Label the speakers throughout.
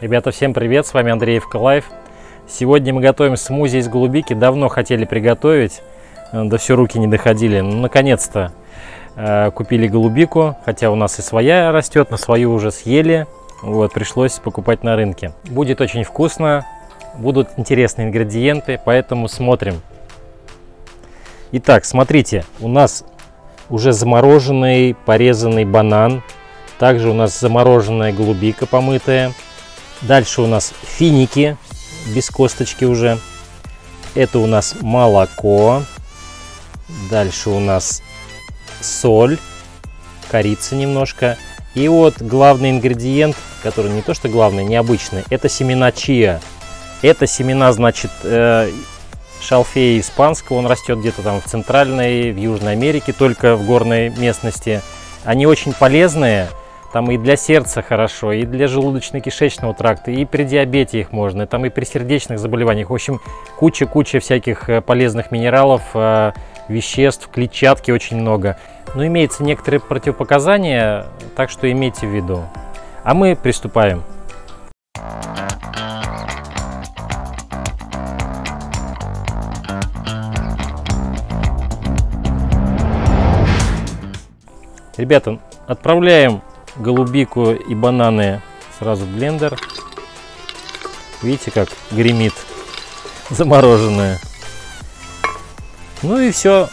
Speaker 1: Ребята, всем привет, с вами Андреев Life. Сегодня мы готовим смузи из голубики, давно хотели приготовить, э, да все руки не доходили. Ну, наконец-то э, купили голубику, хотя у нас и своя растет, но свою уже съели, вот, пришлось покупать на рынке. Будет очень вкусно, будут интересные ингредиенты, поэтому смотрим. Итак, смотрите, у нас уже замороженный порезанный банан, также у нас замороженная голубика помытая, Дальше у нас финики без косточки уже. Это у нас молоко. Дальше у нас соль, корица немножко. И вот главный ингредиент, который не то что главный, необычный, это семена чиа. Это семена, значит, э, шалфея испанского. Он растет где-то там в Центральной, в Южной Америке, только в горной местности. Они очень полезные. Там и для сердца хорошо, и для желудочно-кишечного тракта, и при диабете их можно, там и при сердечных заболеваниях. В общем, куча-куча всяких э, полезных минералов, э, веществ, клетчатки очень много. Но имеются некоторые противопоказания, так что имейте в виду. А мы приступаем. Ребята, отправляем голубику и бананы сразу в блендер. Видите, как гремит замороженное. Ну и все,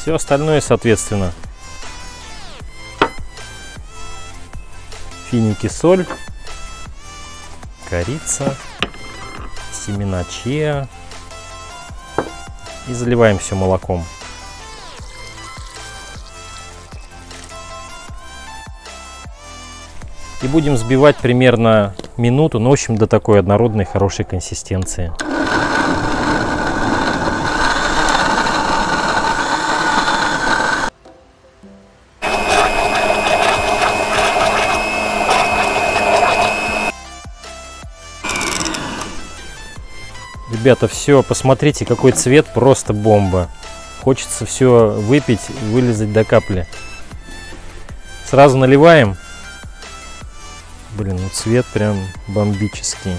Speaker 1: все остальное соответственно. Финики, соль, корица, семена чиа. И заливаем все молоком. И будем взбивать примерно минуту, ну, в общем, до такой однородной хорошей консистенции. Ребята, все, посмотрите, какой цвет, просто бомба. Хочется все выпить, вылезать до капли. Сразу наливаем. Блин, ну цвет прям бомбический.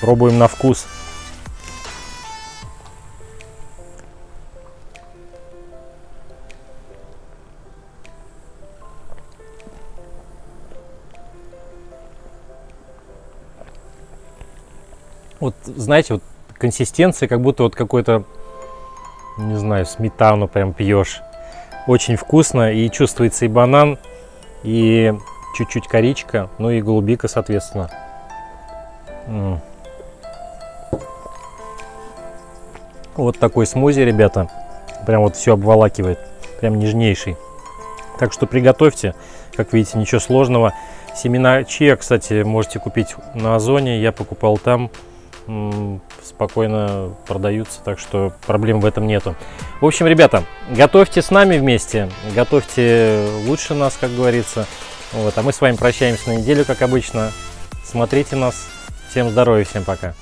Speaker 1: Пробуем на вкус. Вот, знаете, вот консистенция, как будто вот какой-то, не знаю, сметану прям пьешь. Очень вкусно и чувствуется и банан, и чуть-чуть коричка, ну и голубика, соответственно. Вот такой смузи, ребята. Прям вот все обволакивает. Прям нежнейший. Так что приготовьте. Как видите, ничего сложного. Семена чия, кстати, можете купить на Озоне. Я покупал там. Спокойно продаются, так что проблем в этом нету. В общем, ребята, готовьте с нами вместе. Готовьте лучше нас, как говорится. Вот, а мы с вами прощаемся на неделю, как обычно. Смотрите нас. Всем здоровья, всем пока.